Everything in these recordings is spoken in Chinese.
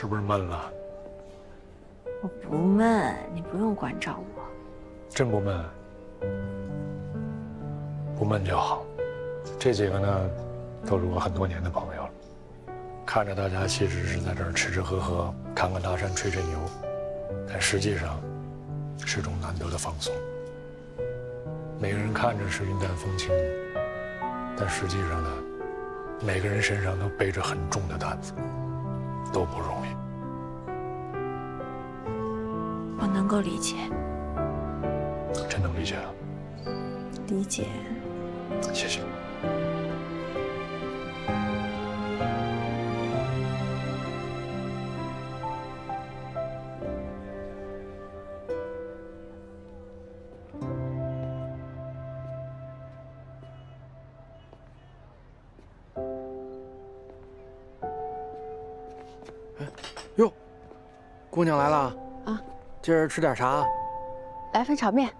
是不是闷了？我不闷，你不用关照我。真不闷？不闷就好。这几个呢，都是我很多年的朋友了。看着大家其实是在这儿吃吃喝喝、看看大山、吹吹牛，但实际上是种难得的放松。每个人看着是云淡风轻，但实际上呢，每个人身上都背着很重的担子，都不容易。我能够理解，真能理解啊！理解。谢谢。儿吃点啥？来份炒面。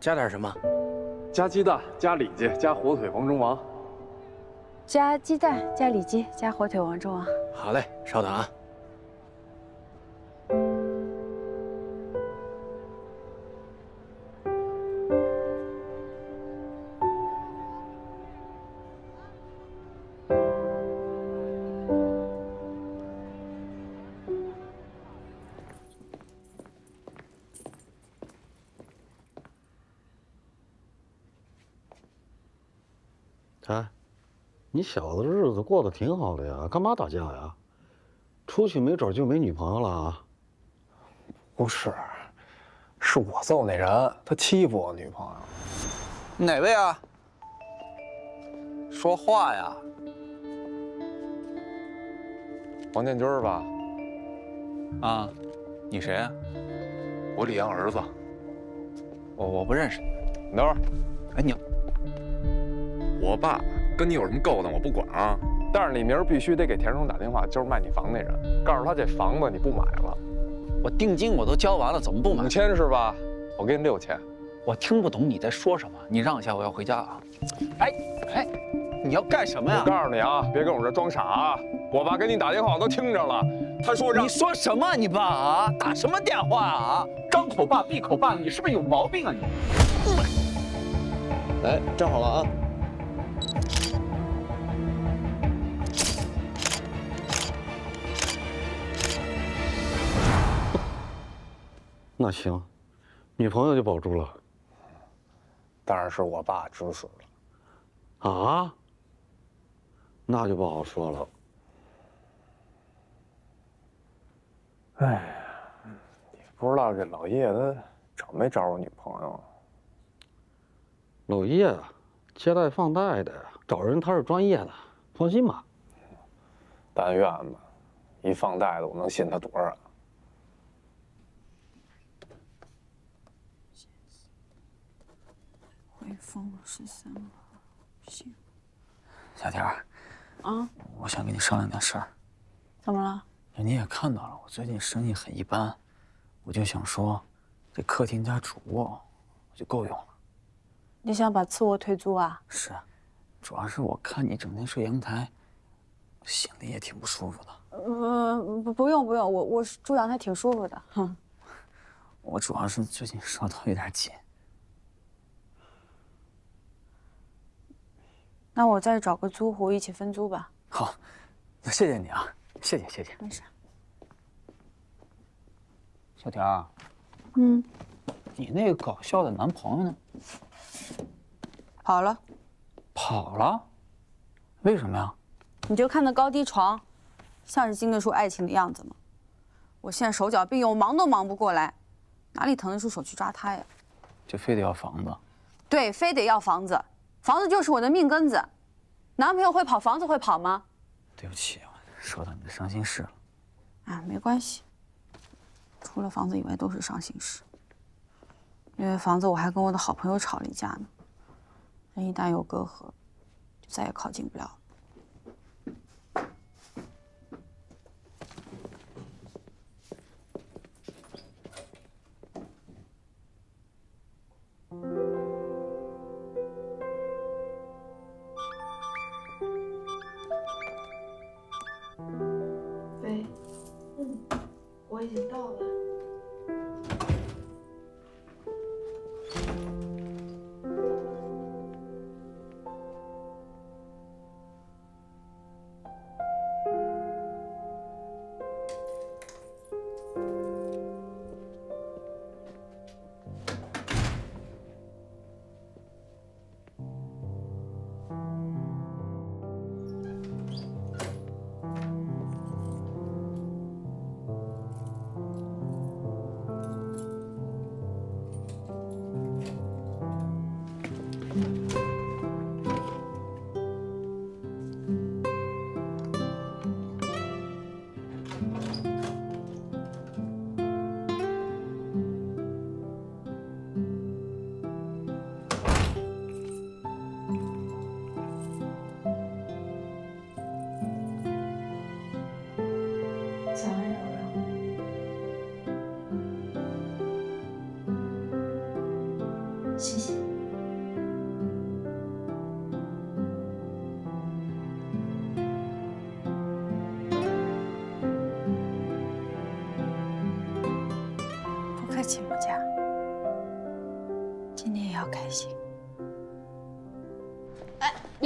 加点什么？加鸡蛋，加里脊，加火腿王中王。加鸡蛋，加里脊，加火腿王中王。好嘞，稍等啊。你小子日子过得挺好的呀，干嘛打架呀？出去没准就没女朋友了啊？不是，是我揍那人，他欺负我女朋友。哪位啊？说话呀！王建军吧？啊，你谁啊？我李阳儿子。我我不认识。你等会儿。哎你。我爸跟你有什么勾当，我不管啊。但是你明儿必须得给田荣打电话，就是卖你房那人，告诉他这房子你不买了。我定金我都交完了，怎么不买？五千是吧？我给你六千。我听不懂你在说什么，你让一下，我要回家啊。哎哎，你要干什么呀？我告诉你啊，别跟我这装傻啊！我爸给你打电话我都听着了，他说让你说什么？你爸啊，打什么电话啊？张口爸闭口爸，你是不是有毛病啊你？哎，站好了啊！那行，女朋友就保住了。当然是我爸指使了。啊？那就不好说了。哎呀，也不知道这老叶他找没找着女朋友。老叶，接待放贷的，找人他是专业的，放心吧。但愿吧，一放贷的我能信他多少？汇丰十三号，行。小田儿，啊，我想跟你商量点事儿。怎么了？你也看到了，我最近生意很一般，我就想说，这客厅加主卧，我就够用了。你想把次卧退租啊？是，主要是我看你整天睡阳台，心里也挺不舒服的。呃，不，不用不用，我我住阳台挺舒服的。哼，我主要是最近手头有点紧。那我再找个租户一起分租吧。好，那谢谢你啊，谢谢谢谢。没事。小田儿，嗯，你那个搞笑的男朋友呢？跑了。跑了？为什么呀？你就看那高低床，像是经得住爱情的样子吗？我现在手脚并用，我忙都忙不过来，哪里腾得出手去抓他呀？就非得要房子？对，非得要房子。房子就是我的命根子，男朋友会跑，房子会跑吗？对不起，说到你的伤心事了。啊，没关系，除了房子以外都是伤心事。因为房子，我还跟我的好朋友吵了一架呢。人一旦有隔阂，就再也靠近不了。已经到了。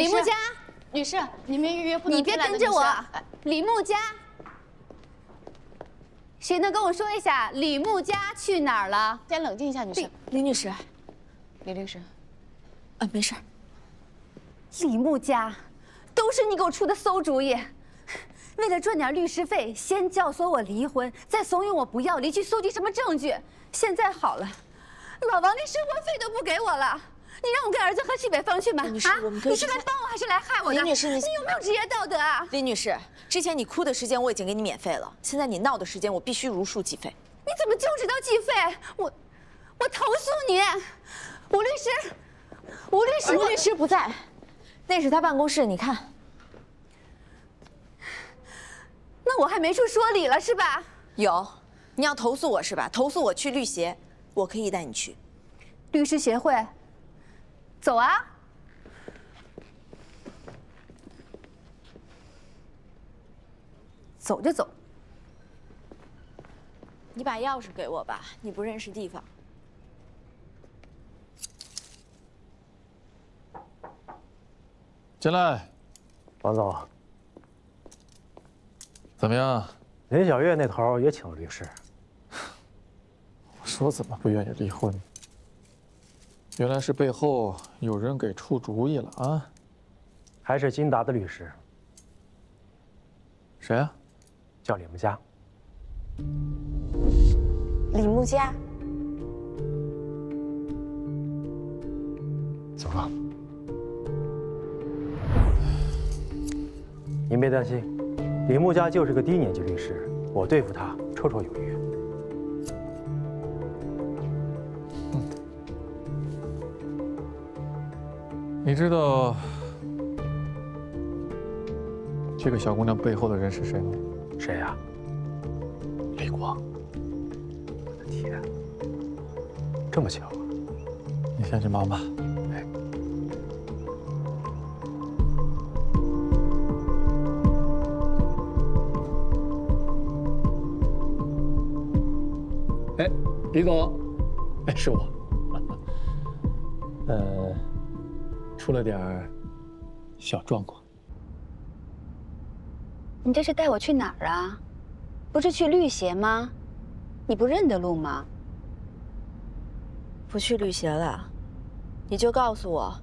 李木佳，女士，你们预约不能你别跟着我。李木佳，谁能跟我说一下李木佳去哪儿了？先冷静一下，女士。李女士，李律师，啊，没事。李木佳，都是你给我出的馊主意。为了赚点律师费，先教唆我离婚，再怂恿我不要离，去搜集什么证据。现在好了，老王连生活费都不给我了。你让我跟儿子喝西北风去吗？女士啊你是来帮我还是来害我的？林女士你你有没有职业道德啊？林女士，之前你哭的时间我已经给你免费了，现在你闹的时间我必须如数计费。你怎么就知道计费？我，我投诉你！吴律师，吴律师，吴律师不在，那是他办公室，你看。那我还没处说理了是吧？有，你要投诉我是吧？投诉我去律协，我可以带你去。律师协会，走啊！走就走。你把钥匙给我吧，你不认识地方。进来，王总，怎么样？林小月那头也请了律师。我说怎么不愿意离婚？原来是背后有人给出主意了啊！还是金达的律师，谁啊？叫李木佳。李木佳，走了。您别担心，李木佳就是个低年级律师，我对付他绰绰有余。你知道这个小姑娘背后的人是谁吗？谁呀、李光。我的天，这么巧啊！你先去忙吧。哎，哎，李总，哎，是我。出了点儿小状况。你这是带我去哪儿啊？不是去律协吗？你不认得路吗？不去律协了，你就告诉我，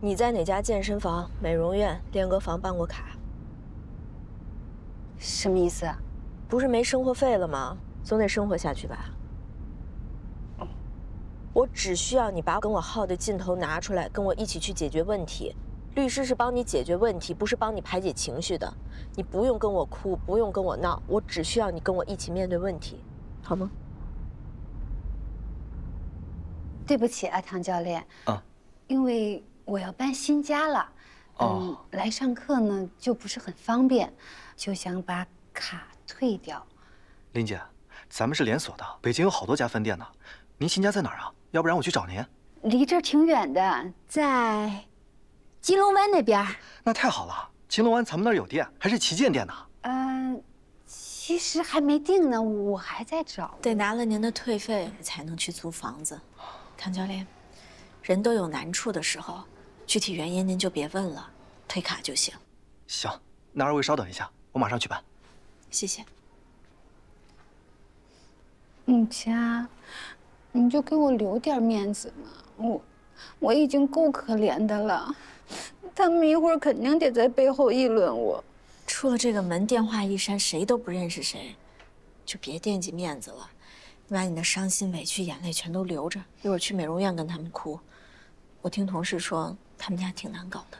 你在哪家健身房、美容院、练歌房办过卡？什么意思啊？不是没生活费了吗？总得生活下去吧。我只需要你把跟我耗的劲头拿出来，跟我一起去解决问题。律师是帮你解决问题，不是帮你排解情绪的。你不用跟我哭，不用跟我闹，我只需要你跟我一起面对问题，好吗？对不起啊，唐教练。啊。因为我要搬新家了，哦嗯，来上课呢就不是很方便，就想把卡退掉。林姐，咱们是连锁的，北京有好多家分店呢。您新家在哪儿啊？要不然我去找您。离这儿挺远的，在金龙湾那边。那太好了，金龙湾咱们那儿有店，还是旗舰店呢。嗯、其实还没定呢，我还在找。得拿了您的退费才能去租房子。唐教练，人都有难处的时候，具体原因您就别问了，退卡就行。行，那二位稍等一下，我马上去办。谢谢。母佳，你就给我留点面子嘛！我我已经够可怜的了，他们一会儿肯定得在背后议论我。出了这个门，电话一删，谁都不认识谁，就别惦记面子了。你把你的伤心、委屈、眼泪全都留着，一会儿去美容院跟他们哭。我听同事说，他们家挺难搞的。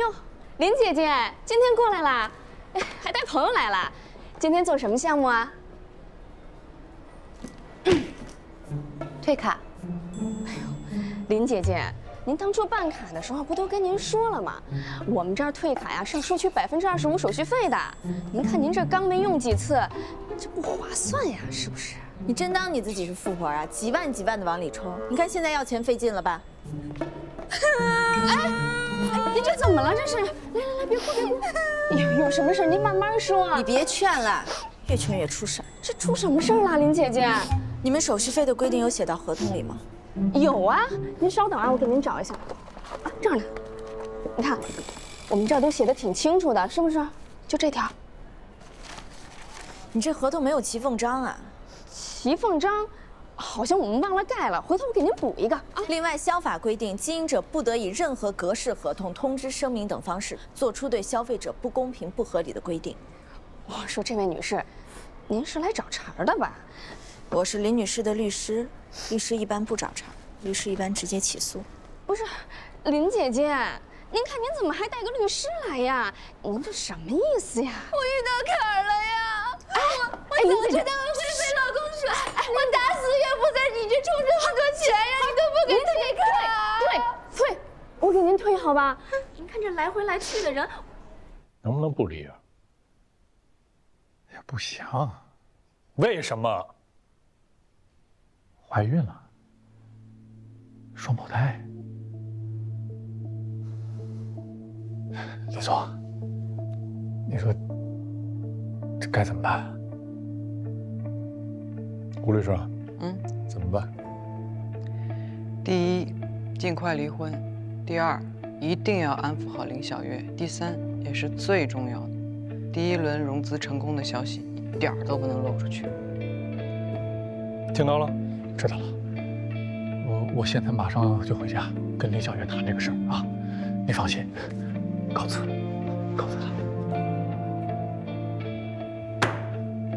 哟，林姐姐今天过来啦，还带朋友来了。今天做什么项目啊？退卡。哎呦，林姐姐，您当初办卡的时候不都跟您说了吗？我们这儿退卡呀是要收取百分之二十五手续费的。您看您这刚没用几次，这不划算呀，是不是？你真当你自己是富婆啊？几万几万的往里充，你看现在要钱费劲了吧？哎，您这怎么了？这是，来来来，别哭别哭。有有什么事您慢慢说。你别劝了，越劝越出事儿。这出什么事儿了，林姐姐？你们手续费的规定有写到合同里吗？有啊，您稍等啊，我给您找一下。啊，这儿呢。你看，我们这儿都写的挺清楚的，是不是？就这条。你这合同没有骑缝章啊？骑缝章，好像我们忘了盖了，回头我给您补一个啊。另外，消法规定，经营者不得以任何格式合同、通知、声明等方式，做出对消费者不公平、不合理的规定。我说，这位女士，您是来找茬的吧？我是林女士的律师，律师一般不找茬，律师一般直接起诉。不是，林姐姐，您看您怎么还带个律师来呀？您这什么意思呀？我遇到坎儿了呀！哎，我我怎么知道会被老公说？我打死也不在你这充这么多钱呀！你都不给退卡？退退，我给您退好吧？您看这来回来去的人，能不能不离啊？也不行。为什么？怀孕了，双胞胎。李总，你说这该怎么办？吴律师，嗯，怎么办？第一，尽快离婚；第二，一定要安抚好林小月；第三，也是最重要的，第一轮融资成功的消息一点儿都不能漏出去。听到了。知道了，我我现在马上就回家跟林小月谈这个事儿啊，你放心，告辞，告辞了。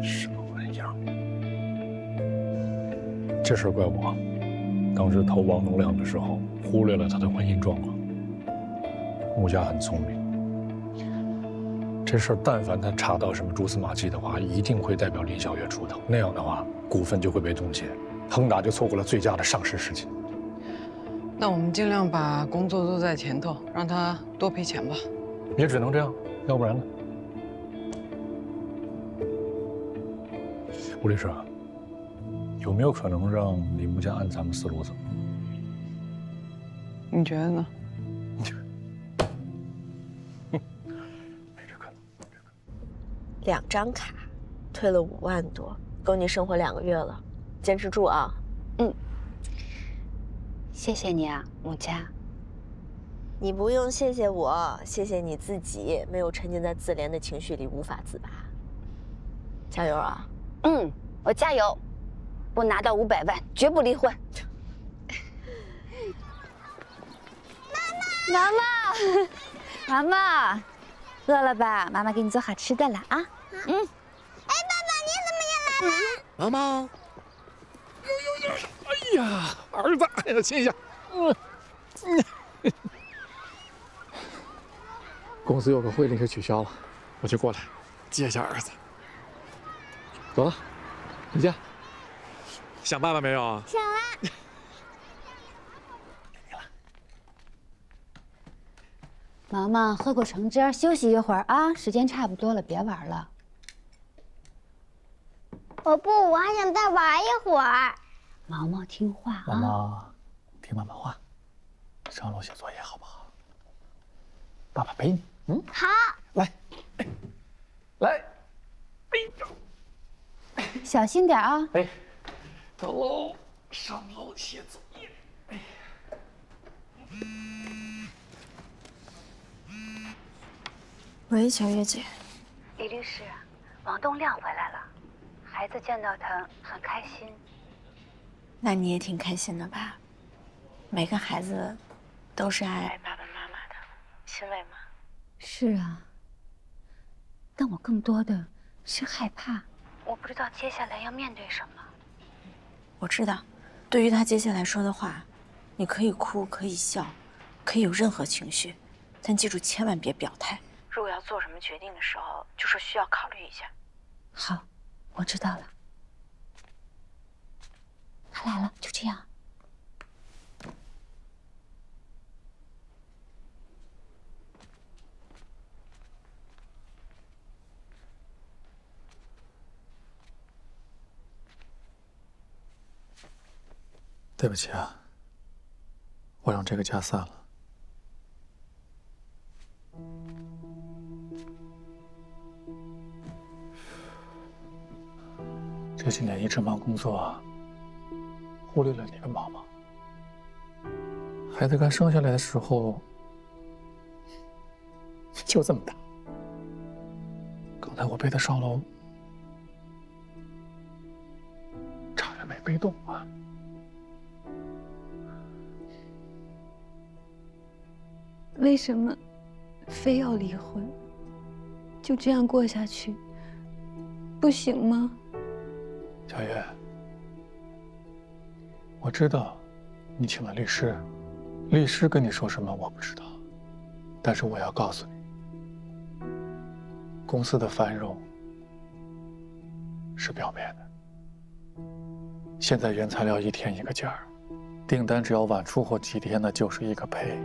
什么玩意儿？这事儿怪我，当时投王能量的时候忽略了他的婚姻状况。穆家很聪明，这事儿但凡他查到什么蛛丝马迹的话，一定会代表林小月出头，那样的话股份就会被冻结。恒大就错过了最佳的上市时机。那我们尽量把工作做在前头，让他多赔钱吧。也只能这样，要不然呢？吴律师，有没有可能让李木家按咱们思路走？你觉得呢？没这可能。两张卡，退了五万多，够你生活两个月了。坚持住啊！嗯，谢谢你啊，母家。你不用谢谢我，谢谢你自己，没有沉浸在自怜的情绪里无法自拔。加油啊！嗯，我加油。我拿到五百万，绝不离婚。妈妈，妈妈，饿了吧？妈妈给你做好吃的了啊。嗯。哎，爸爸，你怎么也来了？哎呀，儿子，哎呀，亲一下。嗯嗯。公司有个会临时取消了，我就过来接一下儿子。走了，回家。想爸爸没有？想了。毛毛，喝口橙汁，休息一会儿啊，时间差不多了，别玩了。我不，我还想再玩一会儿。毛毛听话啊！毛毛，听妈妈话，上楼写作业好不好？爸爸陪你。嗯，好。来。来，小心点啊！哎，走喽，上楼写作业。哎，喂，小月姐，李律师，王东亮回来了，孩子见到他很开心。那你也挺开心的吧？每个孩子都是爱爸爸妈妈的，欣慰吗？是啊，但我更多的是害怕，我不知道接下来要面对什么。我知道，对于他接下来说的话，你可以哭，可以笑，可以有任何情绪，但记住千万别表态。如果要做什么决定的时候，就说需要考虑一下。好，我知道了。他来了，就这样。对不起啊，我让这个家散了。这几年一直忙工作，忽略了你跟妈妈。孩子刚生下来的时候就这么大，刚才我背他上楼，差点没背动啊。为什么非要离婚？就这样过下去不行吗？小月，我知道你请了律师，律师跟你说什么我不知道，但是我要告诉你，公司的繁荣是表面的，现在原材料一天一个价儿，订单只要晚出货几天，那就是一个赔。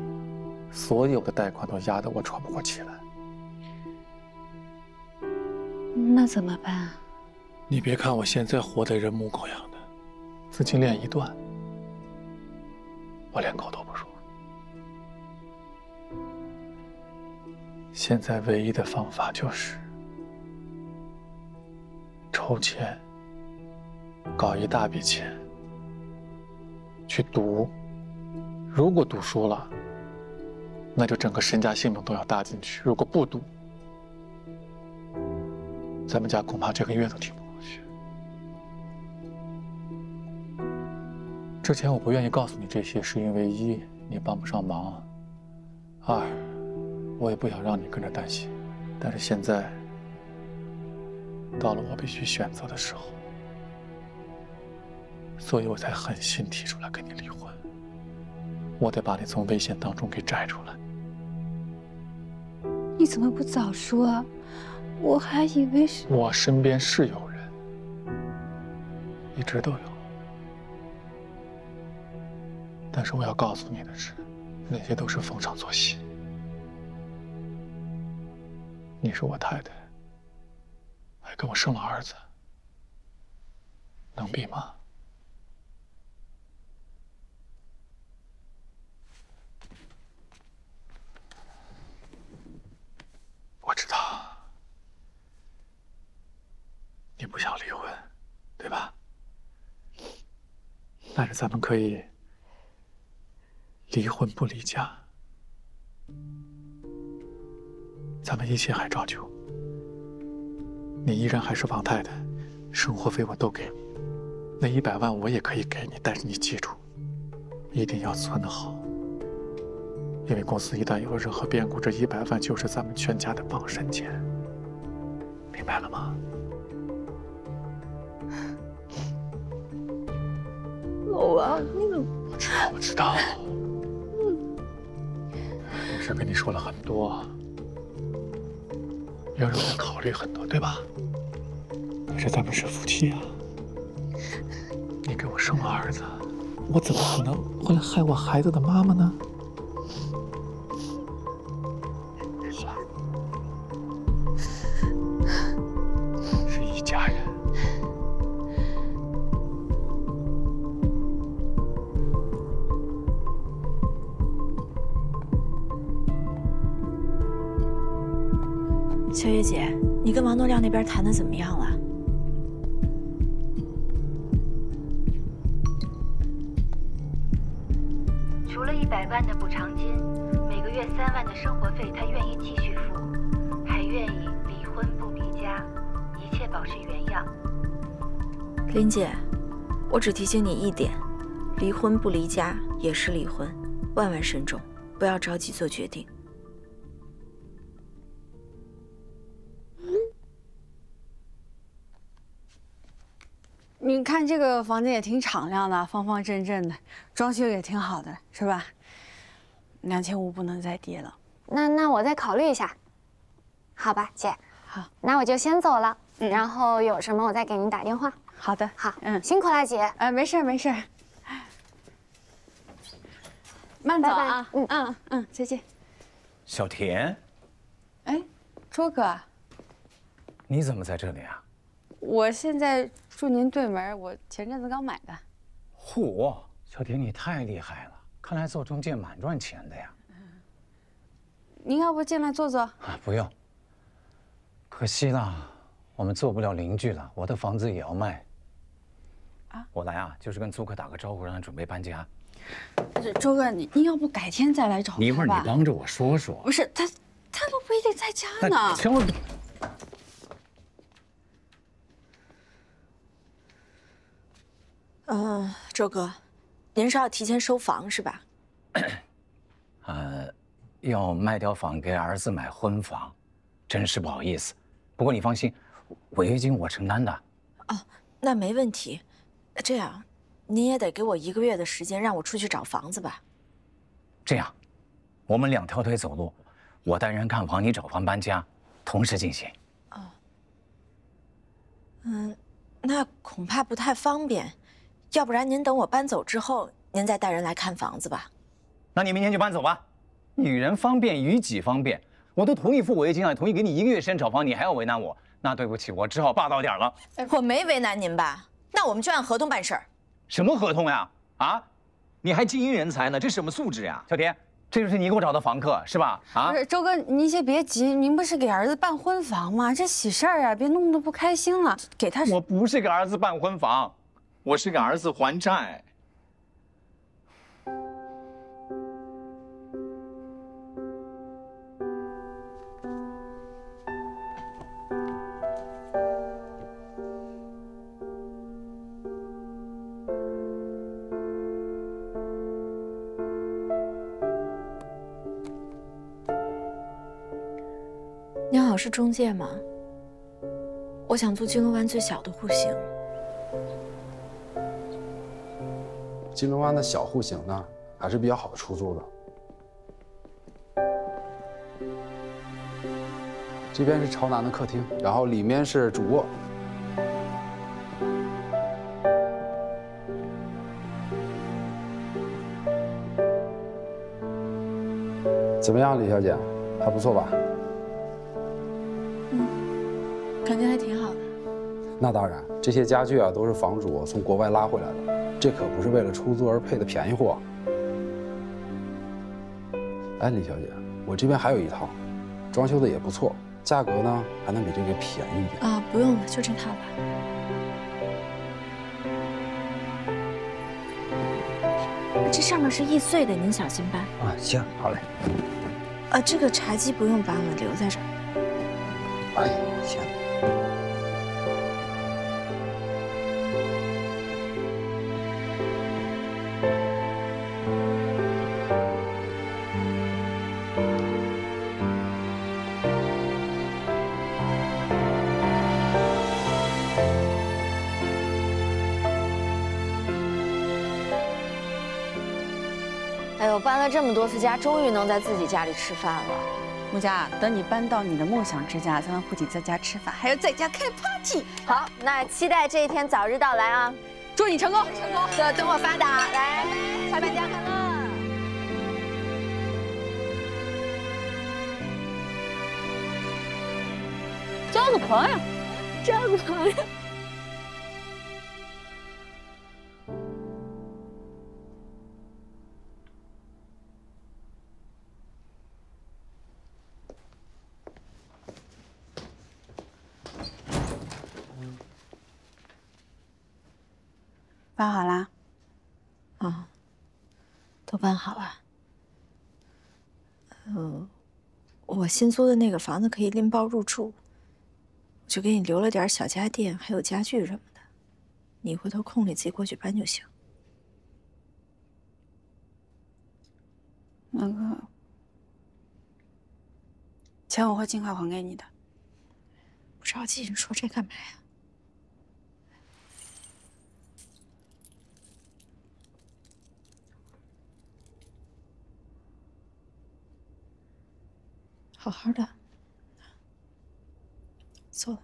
所有的贷款都压得我喘不过气来，那怎么办？你别看我现在活得人模狗样的，资金链一断，我连狗都不如。现在唯一的方法就是筹钱，搞一大笔钱去赌，如果赌输了。那就整个身家性命都要搭进去。如果不赌，咱们家恐怕这个月都挺之前我不愿意告诉你这些，是因为一你帮不上忙，二我也不想让你跟着担心。但是现在到了我必须选择的时候，所以我才狠心提出来跟你离婚。我得把你从危险当中给摘出来。你怎么不早说？我还以为是……我身边是有人，一直都有。但是我要告诉你的是，那些都是逢场作戏。你是我太太，还跟我生了儿子，能比吗？我知道，你不想离婚，对吧？但是咱们可以离婚不离家，咱们一切还照旧，你依然还是王太太，生活费我都给你，那一百万我也可以给你，但是你记住，一定要存好。因为公司一旦有了任何变故，这一百万就是咱们全家的傍身钱，明白了吗？老王，你怎么？我知道，我知道。我跟你说了很多，要让我考虑很多，对吧？可是咱们是夫妻啊，你给我生了儿子，我怎么可能会害我孩子的妈妈呢？王诺亮那边谈的怎么样了？除了一百万的补偿金，每个月三万的生活费，他愿意继续付，还愿意离婚不离家，一切保持原样。林姐，我只提醒你一点：离婚不离家也是离婚，万万慎重，不要着急做决定。这个房间也挺敞亮的，方方正正的，装修也挺好的，是吧？两千五不能再低了。那那我再考虑一下，好吧，姐。好，那我就先走了。嗯，然后有什么我再给您打电话。好的，好，嗯，辛苦了，姐。哎，没事没事。慢走啊。嗯嗯嗯，再见。小田，哎，周哥，你怎么在这里啊？我现在住您对门，我前阵子刚买的。嚯，小婷你太厉害了，看来做中介蛮赚钱的呀。您要不进来坐坐？啊，不用。可惜了，我们做不了邻居了，我的房子也要卖。啊，我来啊，就是跟租客打个招呼，让他准备搬家。周哥，你您要不改天再来找他一会儿你吧帮着我说说。不是他，他都不一定在家呢。千万嗯，周哥，您是要提前收房是吧？呃，要卖掉房给儿子买婚房，真是不好意思。不过你放心，违约金我承担的。哦那没问题。这样，您也得给我一个月的时间，让我出去找房子吧。这样，我们两条腿走路，我带人看房，你找房搬家，同时进行。哦嗯，那恐怕不太方便，要不然您等我搬走之后，您再带人来看房子吧。那你明天就搬走吧。与人方便，与己方便。我都同意付违约金了，同意给你一个月时间找房，你还要为难我，那对不起，我只好霸道点了。我没为难您吧？那我们就按合同办事儿。什么合同呀？啊，你还精英人才呢？这什么素质呀？小田，这就是你给我找的房客是吧？啊不，是周哥，您先别急，您不是给儿子办婚房吗？这喜事儿啊，别弄得不开心了。给他，我不是给儿子办婚房，我是给儿子还债。你好，是中介吗？我想租金龙湾最小的户型。金龙湾的小户型呢，还是比较好的出租的。这边是朝南的客厅，然后里面是主卧。怎么样，李小姐？还不错吧？嗯感觉还挺好的。那当然，这些家具啊都是房主从国外拉回来的，这可不是为了出租而配的便宜货。哎，李小姐，我这边还有一套，装修的也不错，价格呢还能比这个便宜一点。啊，不用了，就这套吧。这上面是易碎的，您小心搬。啊，行，好嘞。啊，这个茶几不用搬了，留在这儿。哎，行。这么多次家，终于能在自己家里吃饭了。木佳，等你搬到你的梦想之家，咱们不仅在家吃饭，还要在家开 party。好，那期待这一天早日到来啊！祝你成功，成功！祝等我发达，来，下搬家快乐！交个朋友，交个朋友。办好啦？啊，都办好了。嗯，我新租的那个房子可以拎包入住，我就给你留了点小家电，还有家具什么的，你回头空了自己过去搬就行。那个钱我会尽快还给你的。不着急，你说这干嘛呀？好好的，坐。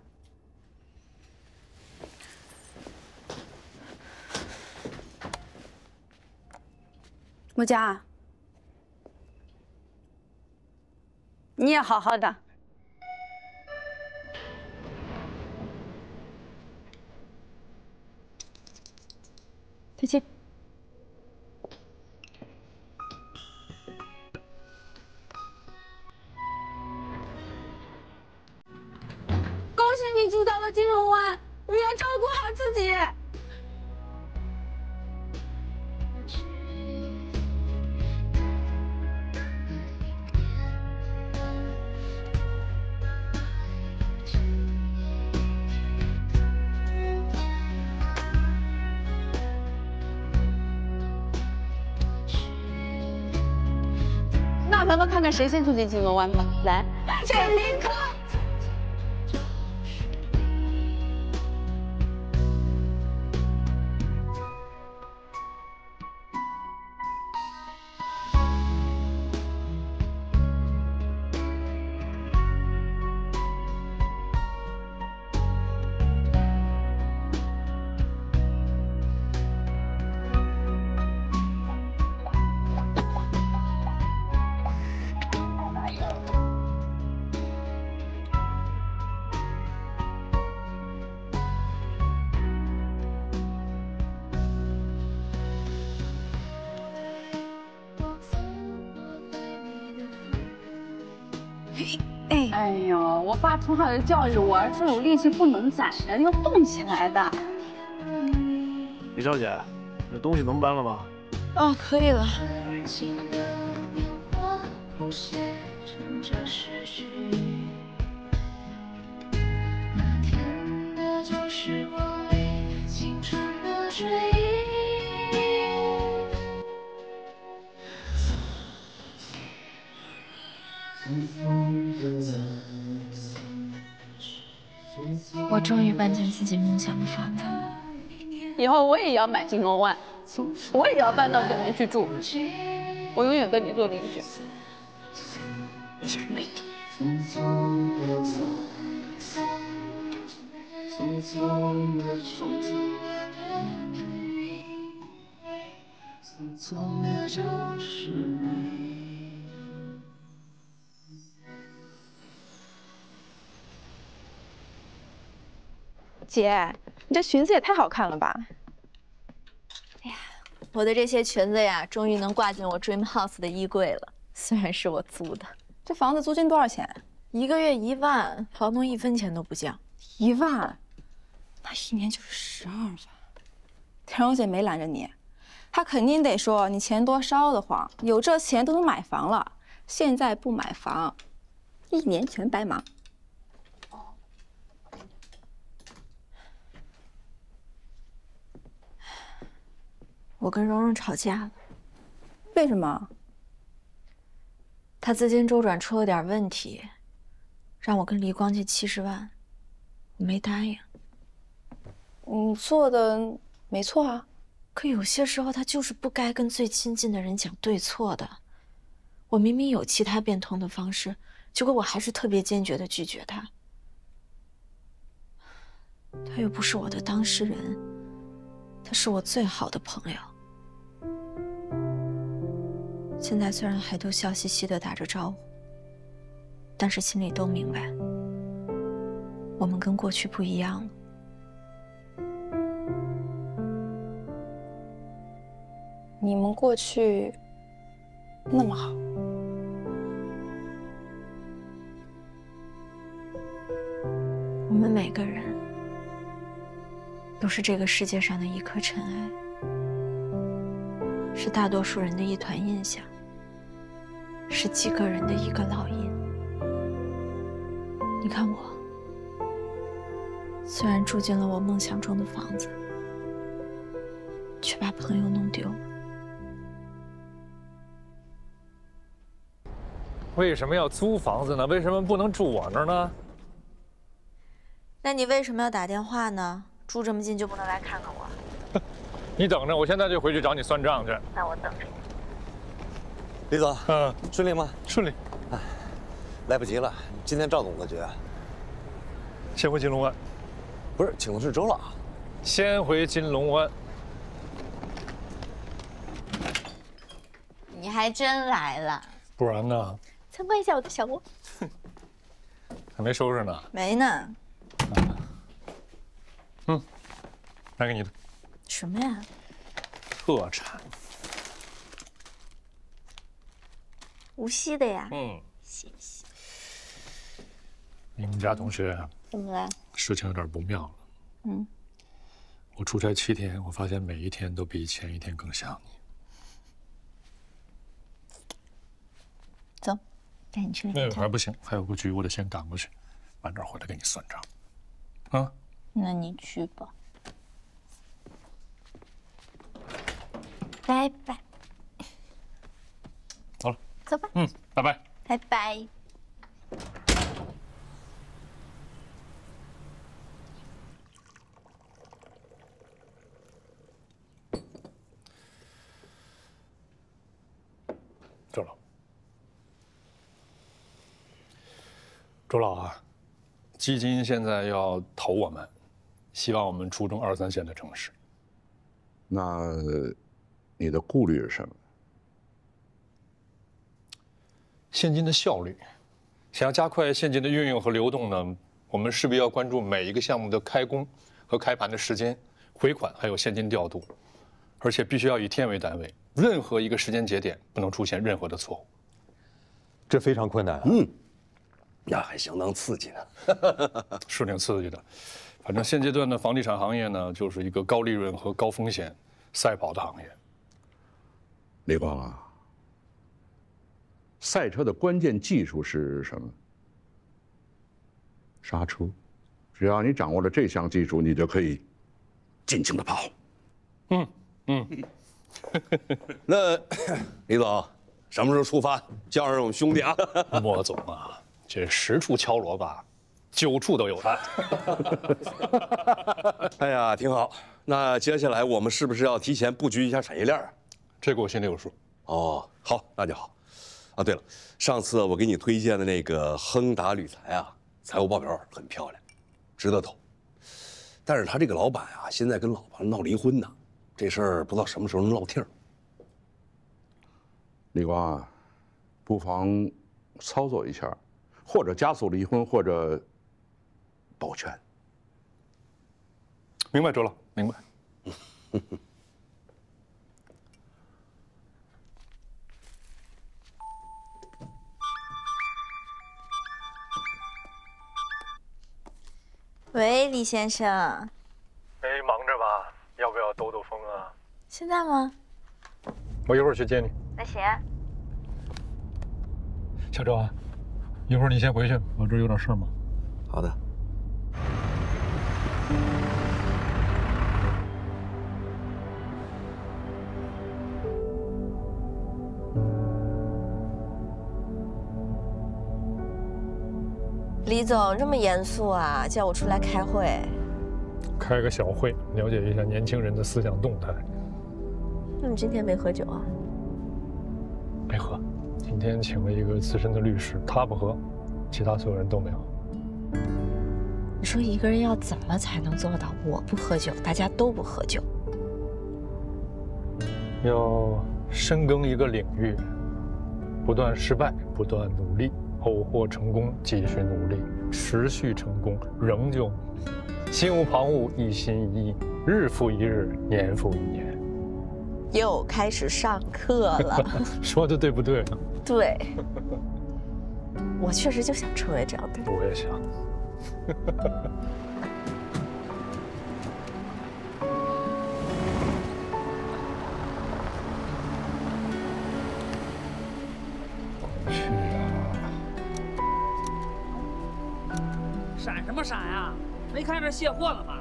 穆佳，你也好好的。再见。谁先出去金龙湾吧。来，简林科。爸从小就教育我，说有力气不能攒着，要动起来的。李小姐，这东西能搬了吗？哦，可以了。我终于搬进自己梦想的房子了。以后我也要买金龙湾，我也要搬到这边去住，我永远跟你做邻居。姐，你这裙子也太好看了吧！哎呀，我的这些裙子呀，终于能挂进我 dream house 的衣柜了。虽然是我租的，这房子租金多少钱？一个月一万，房东一分钱都不降。一万，那一年就是十二万。田荣姐没拦着你，她肯定得说你钱多烧得慌，有这钱都能买房了。现在不买房，一年全白忙。我跟蓉蓉吵架了，为什么？她资金周转出了点问题，让我跟黎光借七十万，我没答应。你做的没错啊，可有些时候他就是不该跟最亲近的人讲对错的。我明明有其他变通的方式，结果我还是特别坚决的拒绝他。他又不是我的当事人。他是我最好的朋友，现在虽然还都笑嘻嘻的打着招呼，但是心里都明白，我们跟过去不一样了。你们过去那么好，我们每个人。都是这个世界上的一颗尘埃。是大多数人的一团印象，是几个人的一个烙印。你看我，虽然住进了我梦想中的房子，却把朋友弄丢了。为什么要租房子呢？为什么不能住我那儿呢？那你为什么要打电话呢？住这么近就不能来看看我？你等着，我现在就回去找你算账去。那我等着你。李总，嗯，顺利吗？顺利。哎，来不及了，今天赵总的局。先回金龙湾。不是，请的是周老。先回金龙湾。你还真来了。不然呢？参观一下我的小窝。还没收拾呢。没呢。嗯，拿给你的。什么呀？特产。无锡的呀。嗯，谢谢。你们家同学怎么了？事情有点不妙了。嗯。我出差七天，我发现每一天都比前一天更想你。走，带你去。那还不行，还有个局，我得先赶过去，晚点回来给你算账。啊？那你去吧。拜拜。好了，走吧。嗯，拜拜。拜拜。周老，周老啊，基金现在要投我们，希望我们出中二三线的城市。那你的顾虑是什么？现金的效率，想要加快现金的运用和流动呢，我们势必要关注每一个项目的开工和开盘的时间、回款还有现金调度，而且必须要以天为单位，任何一个时间节点不能出现任何的错误。这非常困难。嗯，那还相当刺激呢。是挺刺激的。反正现阶段的房地产行业呢，就是一个高利润和高风险赛跑的行业。李光啊，赛车的关键技术是什么？刹车。只要你掌握了这项技术，你就可以尽情的跑。嗯嗯。那李总什么时候出发？叫上我们兄弟啊！莫总啊，这十处敲锣吧。九处都有他。哎呀，挺好。那接下来我们是不是要提前布局一下产业链啊？这个我心里有数。哦，好，那就好。啊，对了，上次我给你推荐的那个亨达铝材啊，财务报表很漂亮，值得投。但是他这个老板啊，现在跟老婆闹离婚呢，这事儿不知道什么时候能落听。李光啊，不妨操作一下，或者加速离婚，或者。保全，明白，周老，明白。喂，李先生。哎，忙着吧？要不要兜兜风啊？现在吗？我一会儿去接你。那行。小周啊，一会儿你先回去，我这有点事儿忙。好的。李总这么严肃啊，叫我出来开会。开个小会，了解一下年轻人的思想动态。那你今天没喝酒啊？没喝，今天请了一个资深的律师，他不喝，其他所有人都没喝。你说一个人要怎么才能做到我不喝酒，大家都不喝酒？要深耕一个领域，不断失败，不断努力。偶获成功，继续努力，持续成功，仍旧心无旁骛，一心一意，日复一日，年复一年。又开始上课了，说的对不对？对，我确实就想成为这样的人。我也想。是啊，闪什么闪呀？没看着卸货了吗？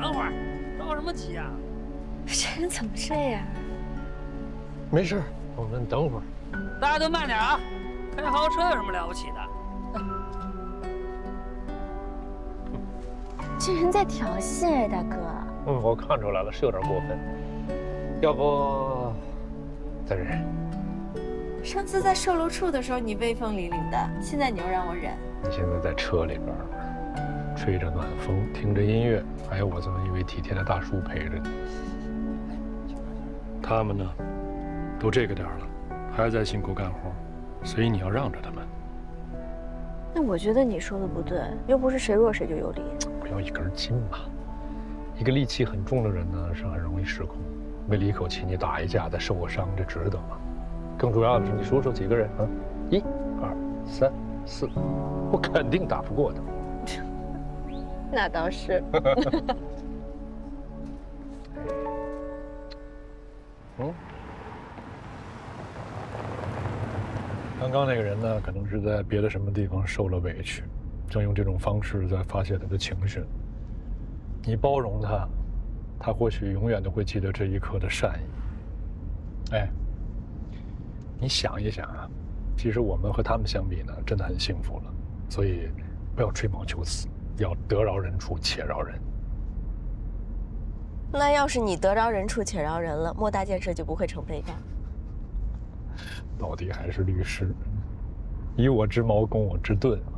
等会儿，着什么急啊？这人怎么这样？没事，我们等会儿。大家都慢点啊！开豪车有什么了不起的？这人在挑衅哎，大哥。嗯，我看出来了，是有点过分。要不再忍忍？上次在售楼处的时候你威风凛凛的，现在你又让我忍。你现在在车里边，吹着暖风，听着音乐，还有我这么一位体贴的大叔陪着你。他们呢，都这个点了，还在辛苦干活，所以你要让着他们。那我觉得你说的不对，又不是谁弱谁就有理。不要一根筋嘛。一个戾气很重的人呢，是很容易失控。为了一口气，你打一架再受个伤，这值得吗？更主要的是，你说说几个人啊？一、二、三、四，我肯定打不过他。那倒是。嗯。刚刚那个人呢，可能是在别的什么地方受了委屈，正用这种方式在发泄他的情绪。你包容他，他或许永远都会记得这一刻的善意。哎，你想一想啊，其实我们和他们相比呢，真的很幸福了。所以，不要吹毛求疵，要得饶人处且饶人。那要是你得饶人处且饶人了，莫大建设就不会成被告。到底还是律师，以我之矛攻我之盾啊！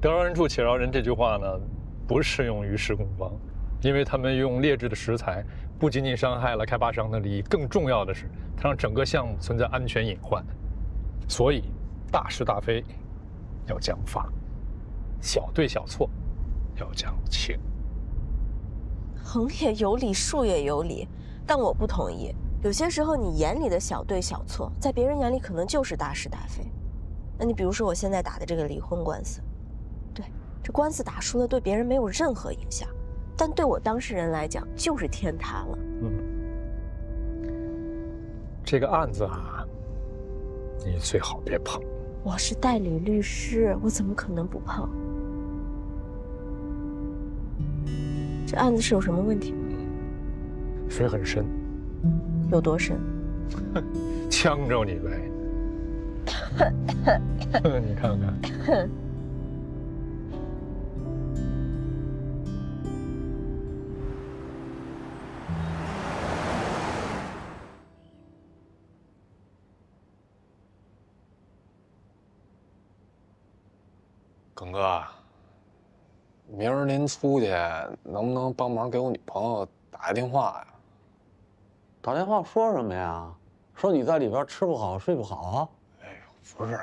得饶人处且饶人这句话呢，不适用于施工方，因为他们用劣质的石材，不仅仅伤害了开发商的利益，更重要的是，它让整个项目存在安全隐患。所以，大是大非要讲法，小对小错要讲情。横也有理，竖也有理，但我不同意。有些时候，你眼里的小对小错，在别人眼里可能就是大是大非。那你比如说我现在打的这个离婚官司，对，这官司打输了，对别人没有任何影响，但对我当事人来讲就是天塌了。嗯，这个案子啊，你最好别碰。我是代理律师，我怎么可能不碰？这案子是有什么问题吗？水很深。有多深？呛着你呗！你看看。耿哥，明儿您出去能不能帮忙给我女朋友打个电话呀？打电话说什么呀？说你在里边吃不好睡不好不是，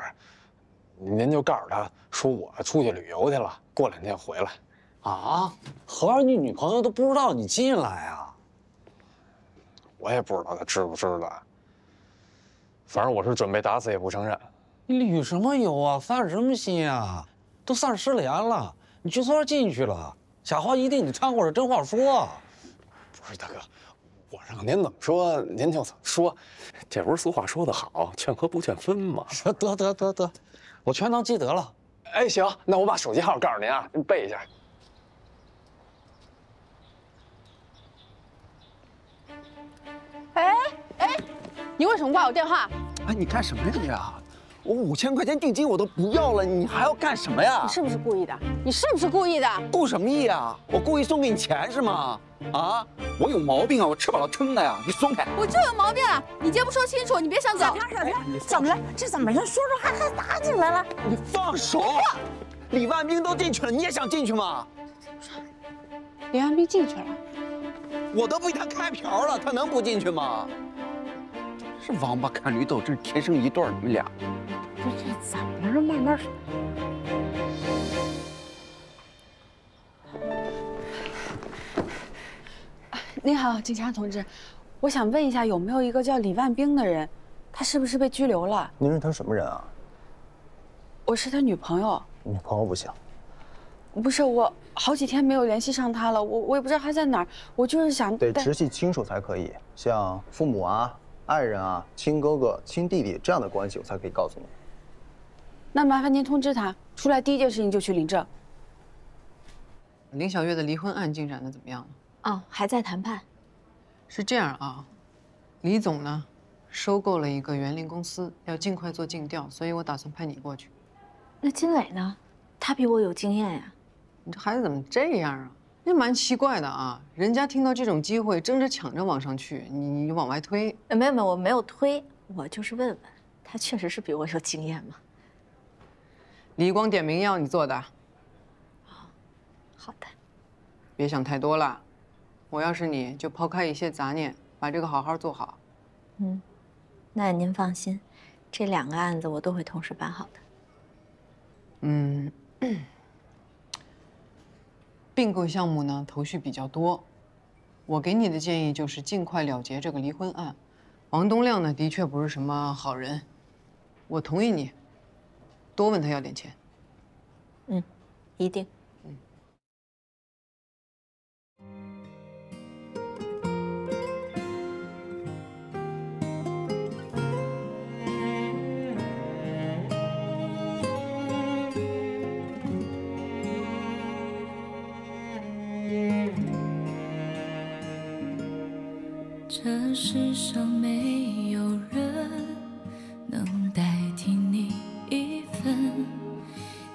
您就告诉他说我出去旅游去了，过两天回来。啊？合着你女朋友都不知道你进来啊？我也不知道她知不知道。反正我是准备打死也不承认。你旅什么游啊？散什么心啊？都散失联了，你就算进去了，假话一定得掺和着真话说。不是大哥，我让您怎么说您就怎么说，这不是俗话说得好，劝和不劝分吗？得得得得，我全当记得了。哎，行，那我把手机号告诉您啊，您背一下。哎哎，你为什么挂我电话？哎，你干什么呀你啊？我五千块钱定金我都不要了，你还要干什么呀？你是不是故意的？你是不是故意的？故什么意啊？我故意送给你钱是吗？啊，我有毛病啊！我吃饱了撑的呀！你松开！我就有毛病啊！你既然不说清楚，你别想走。小天，小天，怎么了？这怎么了？说说还还打起来了？你放手！李万兵都进去了，你也想进去吗？李万兵进去了，我都被他开瓢了，他能不进去吗？这王八看绿豆，真是天生一对儿，你们俩。这这怎么了？慢慢说。您好，警察同志，我想问一下，有没有一个叫李万兵的人？他是不是被拘留了？您是他什么人啊？我是他女朋友。女朋友不行。不是我，好几天没有联系上他了，我我也不知道他在哪儿。我就是想得直系亲属才可以，像父母啊、爱人啊、亲哥哥、亲弟弟这样的关系，我才可以告诉你。那麻烦您通知他，出来第一件事情就去领证。林小月的离婚案进展的怎么样了？哦，还在谈判。是这样啊，李总呢，收购了一个园林公司，要尽快做尽调，所以我打算派你过去。那金磊呢？他比我有经验呀。你这孩子怎么这样啊？也蛮奇怪的啊，人家听到这种机会，争着抢着往上去，你你往外推。呃，没有没有，我没有推，我就是问问，他确实是比我有经验嘛。李光点名要你做的。好的。别想太多了，我要是你就抛开一些杂念，把这个好好做好。嗯，那您放心，这两个案子我都会同时办好的。嗯，并购项目呢头绪比较多，我给你的建议就是尽快了结这个离婚案。王东亮呢的确不是什么好人，我同意你多问他要点钱。嗯，一定。这世上没有人能代替你一份，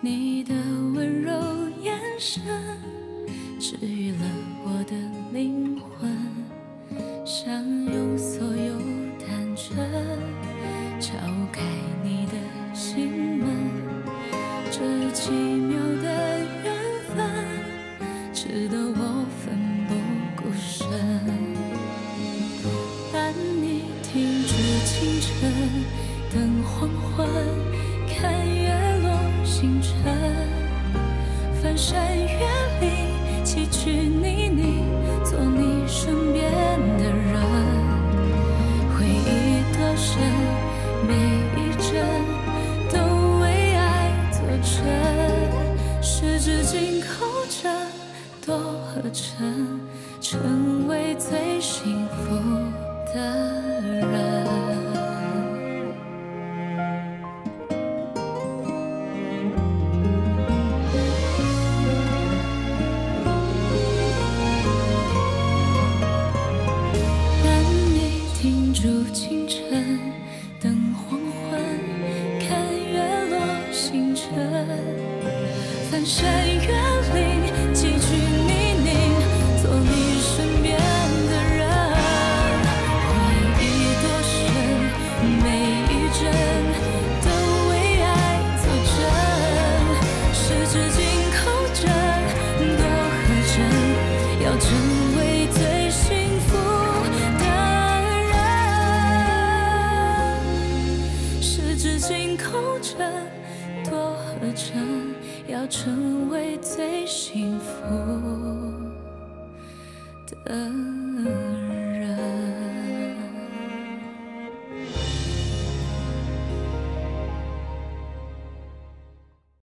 你的温柔眼神只有